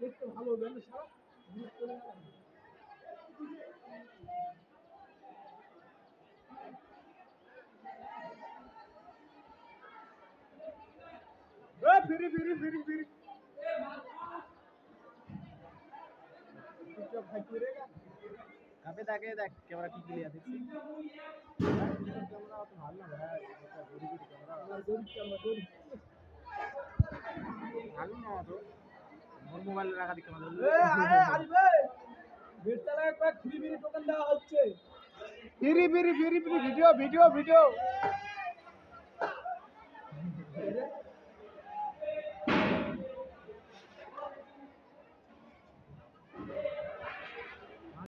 দেখতে ভালো ফিরি ফিরি ফিরি ফিরি। কাপে তাকে দেখ ক্যামেরা কি ক্লিয়ার দেখছি ক্যামেরা অত ভালো না ভাই ক্যামেরা ক্যামেরা ভালো না তো মোর মোবাইলে রাখা দিকে আমাদের। এ, আরে, আসবে। বেড়তলায় একবার ফ্রি ফ্রি টোকেন দেওয়া হচ্ছে। Free free free free video video video.